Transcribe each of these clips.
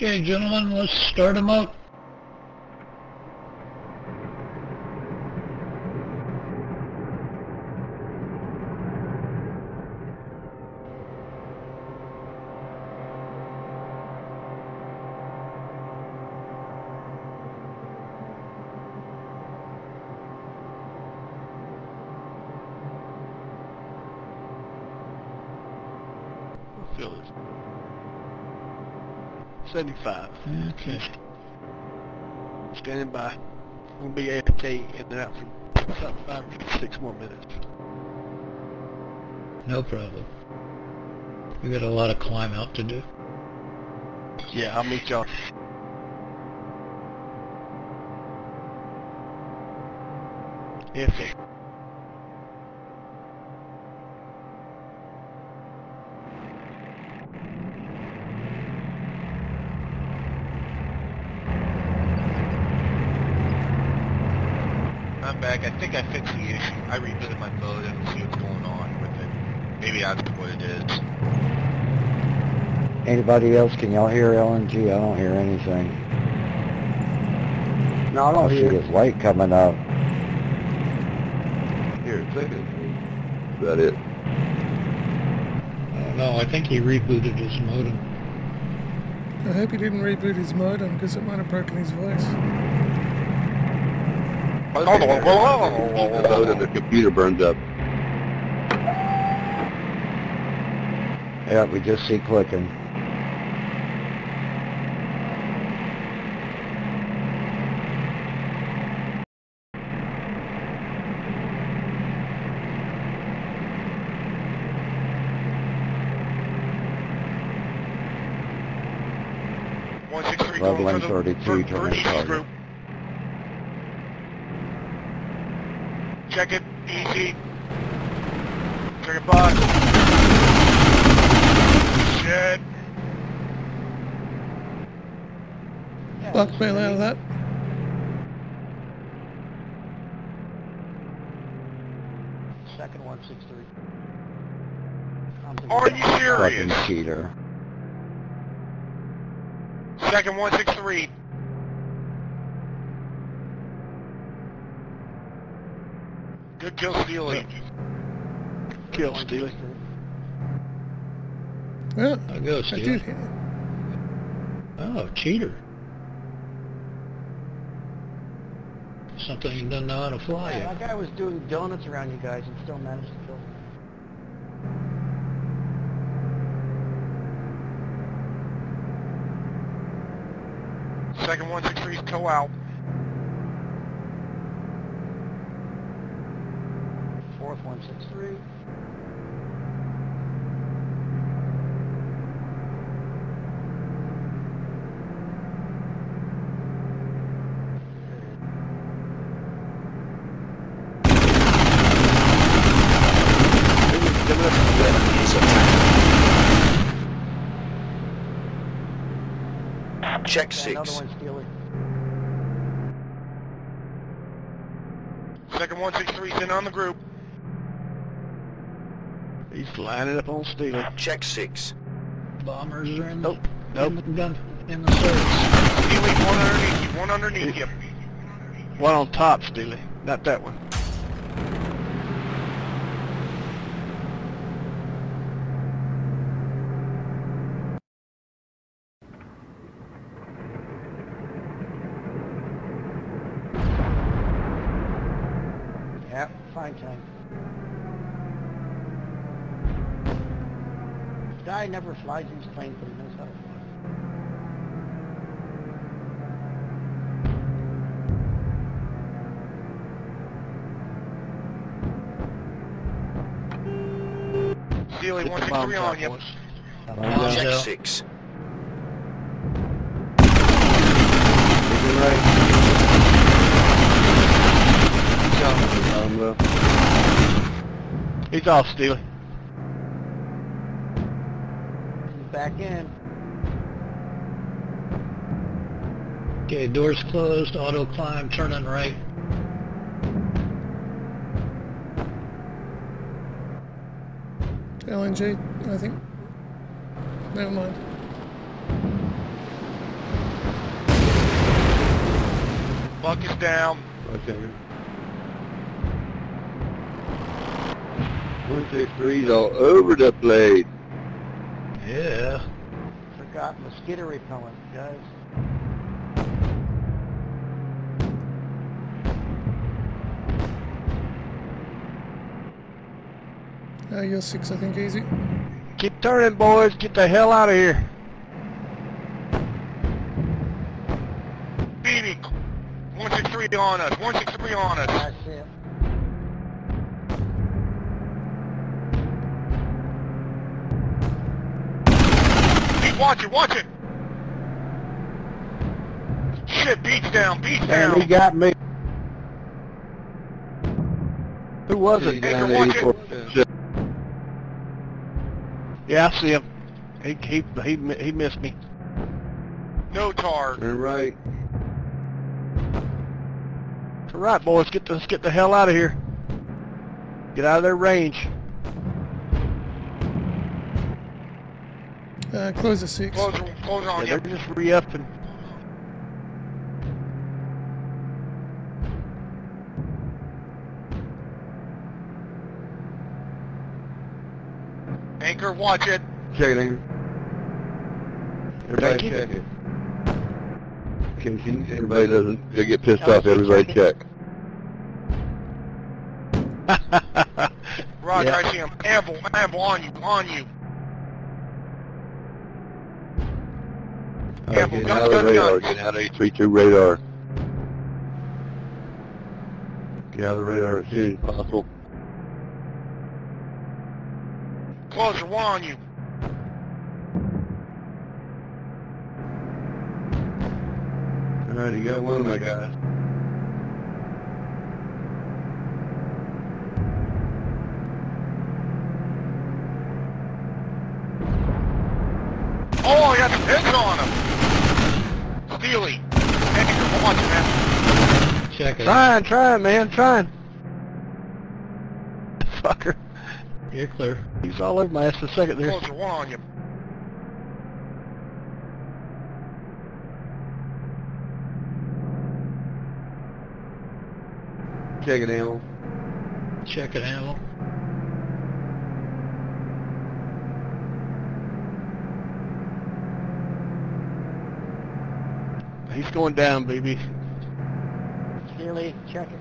Okay, gentlemen, let's start them up. This. 75. Okay. Standing by. We'll be AFK in and out for about five or six more minutes. No problem. We got a lot of climb out to do. Yeah, I'll meet y'all. AFK. I'm back. I think I fixed the issue. I rebooted my mode and see what's going on with it. Maybe that's what it is. Anybody else? Can y'all hear LNG? I don't hear anything. No, I I don't oh, see hear. his light coming up. Here, take it. Is that it? Oh, no, I think he rebooted his modem. I hope he didn't reboot his modem because it might have broken his voice. The load and the computer burns up. Yeah, we just see clicking. One six three Level going for the 32, for, turn for target. Check it, easy. Check it, bot. Shit. Buck bail out of that. Second 163. Are you serious? Fucking serious? cheater. Second one six three. Good kill, Steely. Kill Steely. Yeah, I'll go, I Steve. did hear. Oh, cheater. Something he doesn't know how to fly Yeah, that guy was doing donuts around you guys and still managed to kill him. Second one six three is toe out. 163. Check Okay, Another six. one Steely. Second one six three in on the group. He's lining up on Steely. Check six. Bombers are in the, Nope. Nope. in the gun, in the service. Steely, one underneath you, one underneath you. One on top, Steely. Not that one. Guy never flies these planes, but he knows how to fly. Steely, Get one the six bomb three on you. boys. Check six. Moving right. He's off. He's off, Steely. back in. Okay, doors closed, auto climb, turning right. LNG, I think. Never mind. Buck is down. Okay. One six threes all over the place. Yeah. Forgot mosquito repellent, guys. Uh, you're six, I think, easy. Keep turning, boys. Get the hell out of here. BB, 163 on us. 163 on us. I see it. Watch it, watch it. Shit, beach down, beach down. He got me. Who was it? Anchor, watch it. 84. Yeah, I see him. He he he he missed me. No tar. Turn right. All right, boys, get the, let's get the hell out of here. Get out of their range. Uh, close at six. Close, close on Yeah, you. they're just re-upping. Anchor, watch it. Check it, Anchor. Everybody check it. Okay, see, everybody doesn't, they get pissed off, everybody check. Roger, Yeah. I see him. Amble, amble on you, on you. Alright, Amble, get out of the radar, guns. get out of 832 radar. Get out of the radar as soon as possible. Closer, one on you. Alright, you got one of my guys. Oh, I got some hits on him. Steely. Anchor, watch it, man. Check it. Trying, trying, man, trying. Fucker. You're clear. He's all over my ass a second there. Closer, one on you. Check it, Amble. Check it, Animal. He's going down, baby. Steely, check it.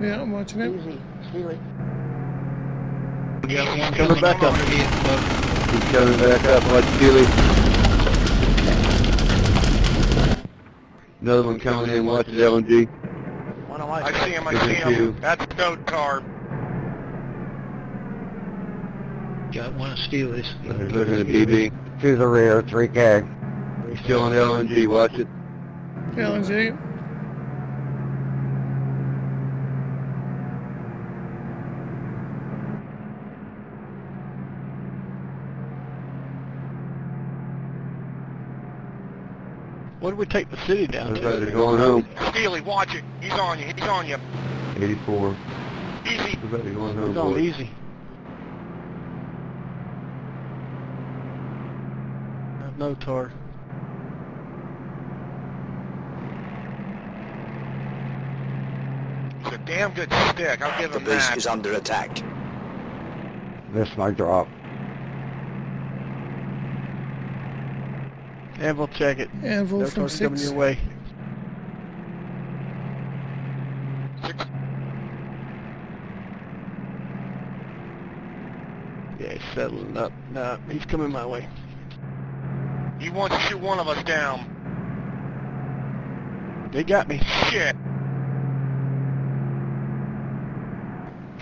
Yeah, I'm watching it. Easy. Steely. We got one Coming coming back up. He's coming back up, watch Steely. Another one coming in, watch his LNG. One of my I see him, I see to see him. That's no tar. got one of Steely's. Looking at BB. To the rear, 3K. He's still on LNG, watch it. LNG. What did we take the city down Everybody, to? they're going home. Steely, watch it. He's on you, he's on you. 84. Easy. Everybody going home, It's on boys. easy. No tar. It's a damn good stick. I'll give The him base that. is under attack. Missed my drop. Anvil, check it. Anvil No from tar's coming your way. Six. Yeah, he's settling up. Nah, he's coming my way. He wants to shoot one of us down. They got me. Shit.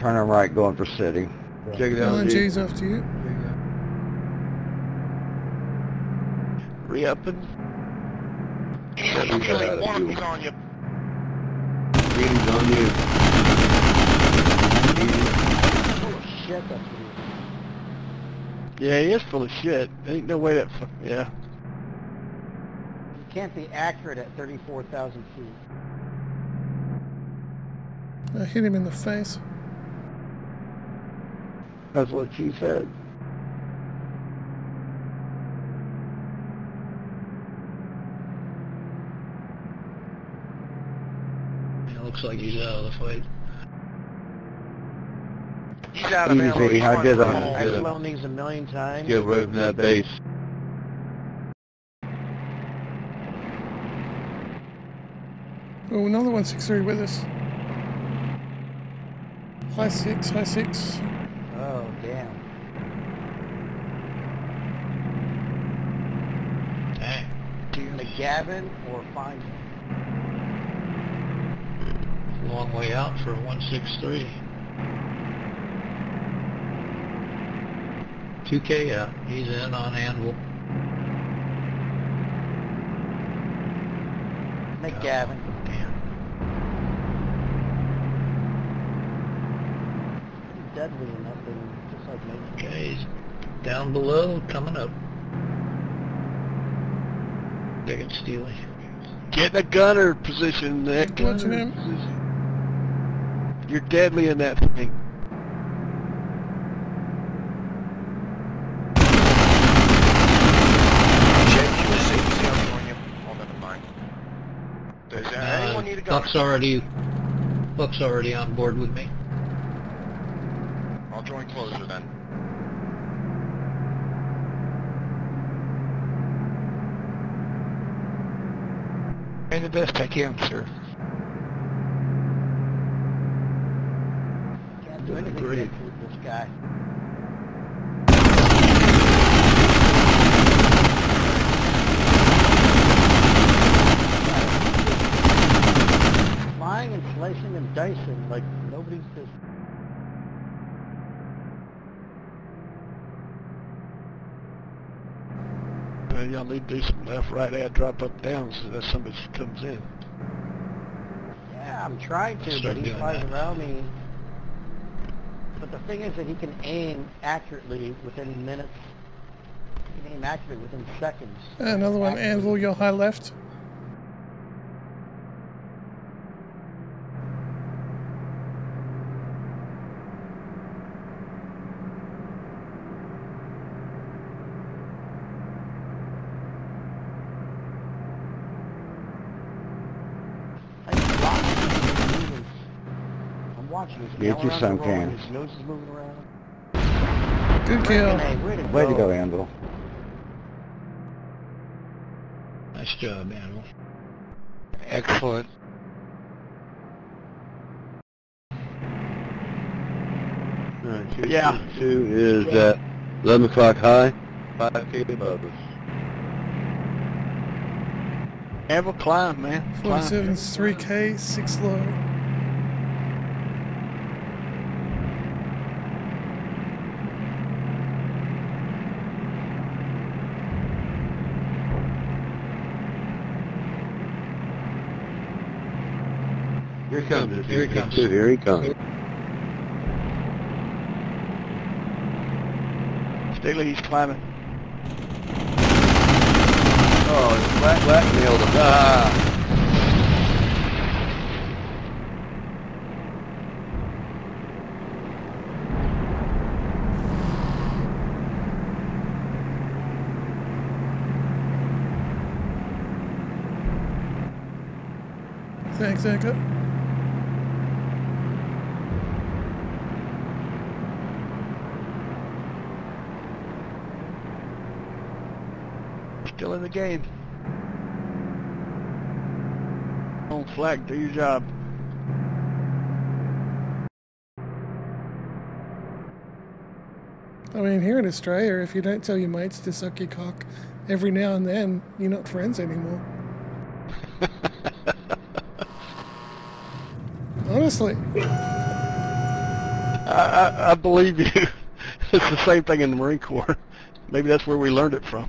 Turning right, going for city. Check it out, LNG's after you. Re-upping. Easy, That means Steely. I gotta One of do on you. He's on you. Oh, shit, that's weird. Yeah, he is full of shit. Ain't no way that... fu- Yeah. You can't be accurate at 34,000 feet. I hit him in the face. That's what she said. Looks like he's out of the fight. He's out of Easy, ammo. He's I did the on- whole- I did. I've flown these a million times. Get away from that base. Oh, another 163 with us. High six, high six. Oh, damn. Dang. McGavin or Feynman? Long way out for a 163. 2K out. He's in on Anvil. McGavin. Damn. Pretty deadly in that thing, just like me. Okay, he's down below, coming up. Big and Steely. Get in a gunner position, Nick. Watching him. You're deadly in that thing. Check you see, see how I'm doing you? Oh, never mind. Does uh, anyone need a gun? Buck's already, Buck's already on board with me. I'll join closer then. And the best I can, sir. Can't do anything Great. against this guy. Flying and slicing and dicing like nobody's business. Uh, y'all need to do some left, right, add, drop, up, down so that somebody comes in. Yeah, I'm trying to, Start but he doing flies that. around me. But the thing is that he can aim accurately within minutes. He can aim accurately within seconds. Another one, Accurately. Anvil, your high left. I can watch him. He's moving. I'm watching. He's Get yelling you around some, the. His nose is moving around. Good kill. Way to go. go, Anvil. Nice job, Anvil. Excellent. Alright, two, Yeah. Two is at 11 o'clock high, 5 feet above us. Anvil climb, man. Climb. 47's 3K, 6 low. Here he comes. Here he comes. Here he comes. Staley, he's climbing. Oh, it's flat, flat nailed him. Ah! Thanks, Echo. Still in the game. On flag, do your job. I mean, here in Australia, if you don't tell your mates to suck your cock every now and then, you're not friends anymore. Honestly. I, I, I believe you. it's the same thing in the Marine Corps. Maybe that's where we learned it from.